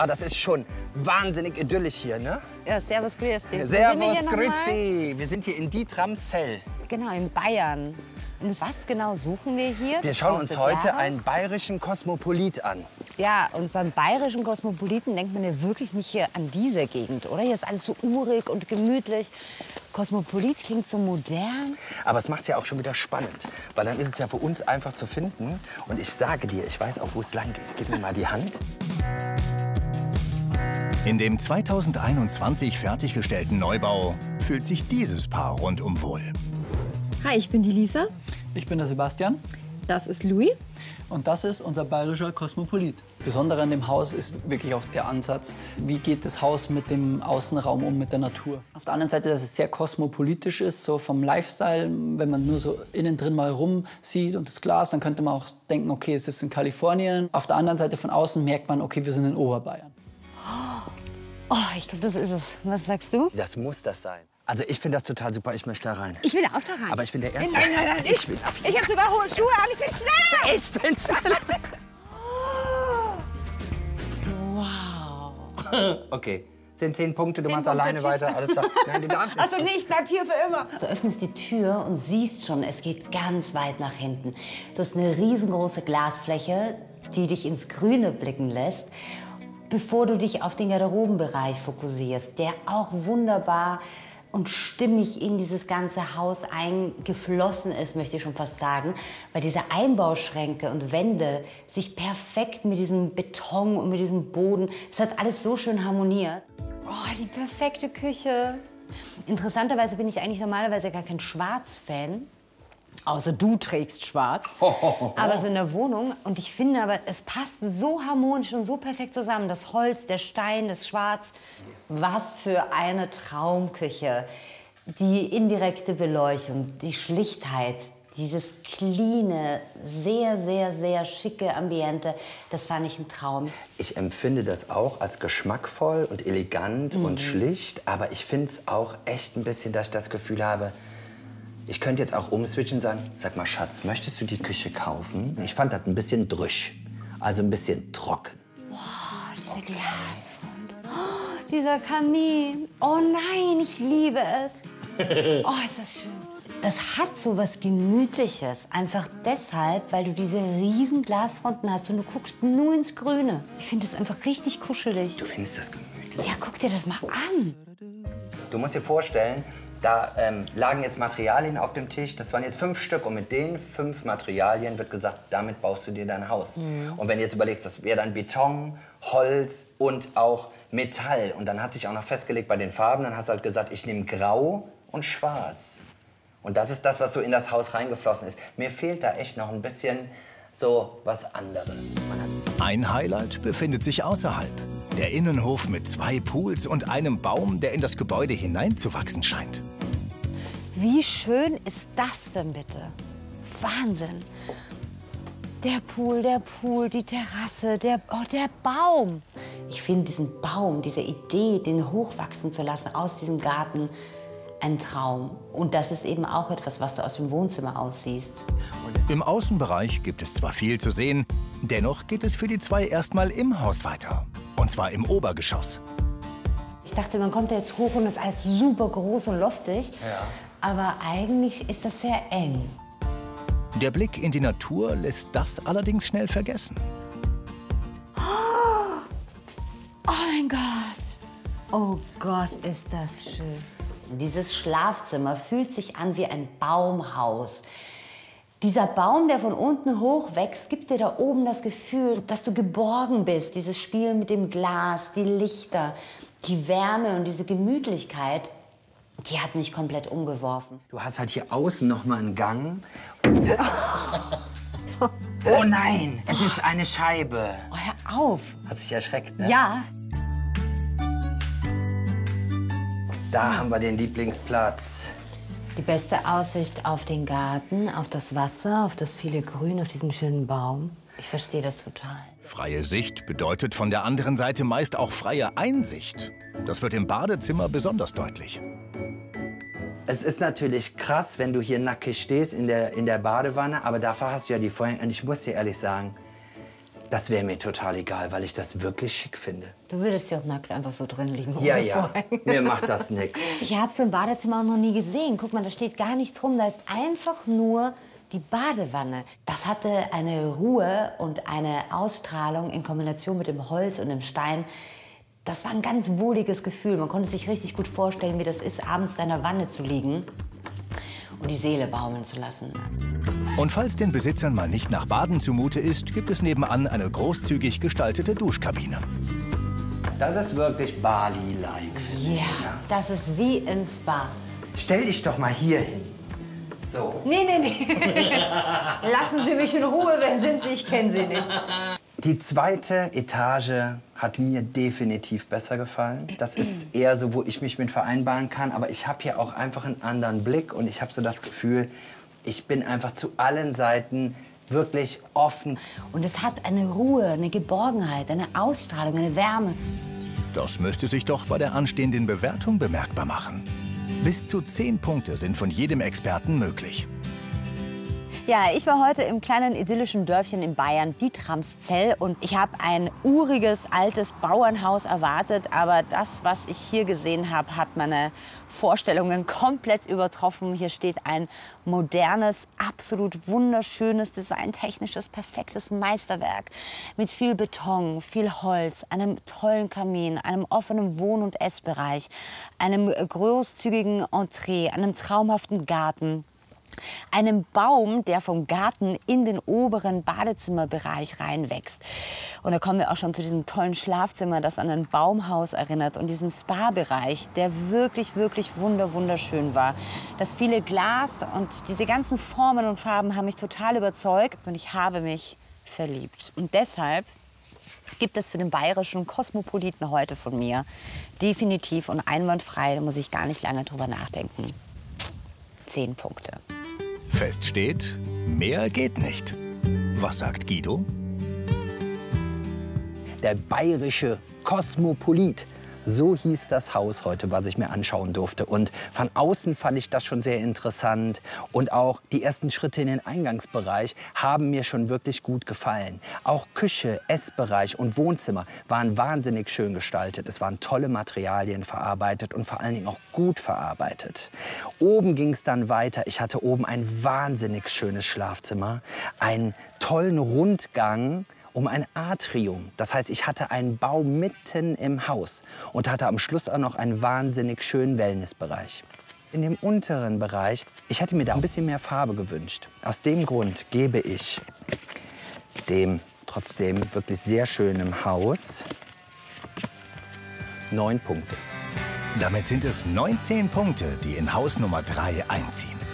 Ah, das ist schon wahnsinnig idyllisch hier, ne? Ja, servus, wir Servus? Grüezi. Wir sind hier in Dietramsel. Genau, in Bayern. Und was genau suchen wir hier? Wir schauen uns heute Jahres? einen bayerischen Kosmopolit an. Ja, und beim bayerischen Kosmopoliten denkt man ja wirklich nicht hier an diese Gegend, oder? Hier ist alles so urig und gemütlich. Kosmopolit klingt so modern. Aber es macht es ja auch schon wieder spannend, weil dann ist es ja für uns einfach zu finden. Und ich sage dir, ich weiß auch, wo es lang geht. Gib mir mal die Hand. In dem 2021 fertiggestellten Neubau fühlt sich dieses Paar rundum wohl. Hi, ich bin die Lisa. Ich bin der Sebastian Das ist Louis. und das ist unser bayerischer Kosmopolit. Besondere an dem Haus ist wirklich auch der Ansatz, wie geht das Haus mit dem Außenraum um, mit der Natur. Auf der anderen Seite, dass es sehr kosmopolitisch ist, so vom Lifestyle, wenn man nur so innen drin mal rum sieht und das Glas, dann könnte man auch denken, okay, es ist in Kalifornien. Auf der anderen Seite von außen merkt man, okay, wir sind in Oberbayern. Oh, ich glaube, das ist es. Was sagst du? Das muss das sein. Also ich finde das total super. Ich möchte da rein. Ich will auch da rein. Aber ich bin der Erste. Nein, nein, nein, ich, bin auf ich habe sogar hohe Schuhe an. Ich bin schneller. Ich bin schneller. Wow. Okay, sind zehn Punkte. Du Zehn machst Punkte, alleine tschüss. weiter. Alles klar. Nein, du darfst nicht. Achso, nee, ich bleib hier für immer. Du öffnest die Tür und siehst schon, es geht ganz weit nach hinten. Du hast eine riesengroße Glasfläche, die dich ins Grüne blicken lässt, bevor du dich auf den Garderobenbereich fokussierst, der auch wunderbar und stimmig in dieses ganze Haus eingeflossen ist, möchte ich schon fast sagen, weil diese Einbauschränke und Wände sich perfekt mit diesem Beton und mit diesem Boden, es hat alles so schön harmoniert. Oh, die perfekte Küche. Interessanterweise bin ich eigentlich normalerweise gar kein Schwarz-Fan. Außer du trägst schwarz. Aber so in der Wohnung. Und ich finde aber, es passt so harmonisch und so perfekt zusammen. Das Holz, der Stein, das Schwarz. Was für eine Traumküche. Die indirekte Beleuchtung, die Schlichtheit, dieses cleane, sehr, sehr, sehr schicke Ambiente, das fand ich ein Traum. Ich empfinde das auch als geschmackvoll und elegant Mhm. und schlicht. Aber ich finde es auch echt ein bisschen, dass ich das Gefühl habe, ich könnte jetzt auch umswitchen und sagen, sag mal Schatz, möchtest du die Küche kaufen? Ich fand das ein bisschen drüsch, also ein bisschen trocken. Diese Glasfront. Oh, dieser Kamin. Oh nein, ich liebe es. Oh, ist das schön. Das hat so was Gemütliches. Einfach deshalb, weil du diese riesen Glasfronten hast und du guckst nur ins Grüne. Ich finde es einfach richtig kuschelig. Du findest das gemütlich? Ja, guck dir das mal an. Du musst dir vorstellen, da ähm, lagen jetzt Materialien auf dem Tisch. Das waren jetzt fünf Stück. Und mit den fünf Materialien wird gesagt, damit baust du dir dein Haus. Und wenn du jetzt überlegst, das wäre dann Beton, Holz und auch Metall. Und dann hat sich auch noch festgelegt bei den Farben. Dann hast du halt gesagt, ich nehme Grau und Schwarz. Und das ist das, was so in das Haus reingeflossen ist. Mir fehlt da echt noch ein bisschen so was anderes. Ein Highlight befindet sich außerhalb. Der Innenhof mit zwei Pools und einem Baum, der in das Gebäude hineinzuwachsen scheint. Wie schön ist das denn bitte? Wahnsinn. Der Pool, der Pool, die Terrasse, der, oh, der Baum. Ich finde diesen Baum, diese Idee, den hochwachsen zu lassen aus diesem Garten, ein Traum. Und das ist eben auch etwas, was du aus dem Wohnzimmer aussiehst. Im Außenbereich gibt es zwar viel zu sehen, dennoch geht es für die zwei erstmal im Haus weiter. Und zwar im Obergeschoss. Ich dachte, man kommt da jetzt hoch und ist alles super groß und loftig. Ja. Aber eigentlich ist das sehr eng. Der Blick in die Natur lässt das allerdings schnell vergessen. Oh mein Gott. Oh Gott, ist das schön. Dieses Schlafzimmer fühlt sich an wie ein Baumhaus. Dieser Baum, der von unten hoch wächst, gibt dir da oben das Gefühl, dass du geborgen bist. Dieses Spiel mit dem Glas, die Lichter, die Wärme und diese Gemütlichkeit, die hat mich komplett umgeworfen. Du hast halt hier außen noch mal einen Gang. Oh nein, es ist eine Scheibe. Oh, hör auf. Hat sich erschreckt, ne? Ja, Da haben wir den Lieblingsplatz. Die beste Aussicht auf den Garten, auf das Wasser, auf das viele Grün, auf diesen schönen Baum. Ich verstehe das total. Freie Sicht bedeutet von der anderen Seite meist auch freie Einsicht. Das wird im Badezimmer besonders deutlich. Es ist natürlich krass, wenn du hier nackig stehst in der, in der Badewanne, aber dafür hast du ja die Vorhänge. Und ich muss dir ehrlich sagen, Das wäre mir total egal, weil ich das wirklich schick finde. Du würdest ja auch nackt einfach so drin liegen. Ja, ja, mir macht das nichts. Ich habe so ein Badezimmer auch noch nie gesehen. Guck mal, da steht gar nichts rum. Da ist einfach nur die Badewanne. Das hatte eine Ruhe und eine Ausstrahlung in Kombination mit dem Holz und dem Stein. Das war ein ganz wohliges Gefühl. Man konnte sich richtig gut vorstellen, wie das ist, abends in einer Wanne zu liegen und die Seele baumeln zu lassen. Und falls den Besitzern mal nicht nach Baden zumute ist, gibt es nebenan eine großzügig gestaltete Duschkabine. Das ist wirklich Bali-like. Ja, das ist wie im Spa. Stell dich doch mal hier hin. So. Nee, nee, nee. Lassen Sie mich in Ruhe. Wer sind Sie? Ich kenne Sie nicht. Die zweite Etage hat mir definitiv besser gefallen. Das ist eher so, wo ich mich mit vereinbaren kann. Aber ich habe hier auch einfach einen anderen Blick und ich habe so das Gefühl, ich bin einfach zu allen Seiten wirklich offen. Und es hat eine Ruhe, eine Geborgenheit, eine Ausstrahlung, eine Wärme. Das müsste sich doch bei der anstehenden Bewertung bemerkbar machen. Bis zu 10 Punkte sind von jedem Experten möglich. Ja, ich war heute im kleinen idyllischen Dörfchen in Bayern, Dietramszell. Und ich habe ein uriges, altes Bauernhaus erwartet. Aber das, was ich hier gesehen habe, hat meine Vorstellungen komplett übertroffen. Hier steht ein modernes, absolut wunderschönes, designtechnisches, perfektes Meisterwerk. Mit viel Beton, viel Holz, einem tollen Kamin, einem offenen Wohn- und Essbereich, einem großzügigen Entree, einem traumhaften Garten einem Baum, der vom Garten in den oberen Badezimmerbereich reinwächst. Und da kommen wir auch schon zu diesem tollen Schlafzimmer, das an ein Baumhaus erinnert und diesen Spa-Bereich, der wirklich, wirklich wunder, wunderschön war. Das viele Glas und diese ganzen Formen und Farben haben mich total überzeugt und ich habe mich verliebt. Und deshalb gibt es für den bayerischen Kosmopoliten heute von mir definitiv und einwandfrei, da muss ich gar nicht lange drüber nachdenken. Zehn Punkte. Fest steht, mehr geht nicht. Was sagt Guido? Der bayerische Kosmopolit. So hieß das Haus heute, was ich mir anschauen durfte. Und von außen fand ich das schon sehr interessant. Und auch die ersten Schritte in den Eingangsbereich haben mir schon wirklich gut gefallen. Auch Küche, Essbereich und Wohnzimmer waren wahnsinnig schön gestaltet. Es waren tolle Materialien verarbeitet und vor allen Dingen auch gut verarbeitet. Oben ging es dann weiter. Ich hatte oben ein wahnsinnig schönes Schlafzimmer, einen tollen Rundgang um ein Atrium. Das heißt, ich hatte einen Bau mitten im Haus und hatte am Schluss auch noch einen wahnsinnig schönen Wellnessbereich. In dem unteren Bereich, ich hätte mir da ein bisschen mehr Farbe gewünscht. Aus dem Grund gebe ich dem trotzdem wirklich sehr schönen Haus neun Punkte. Damit sind es 19 Punkte, die in Haus Nummer 3 einziehen.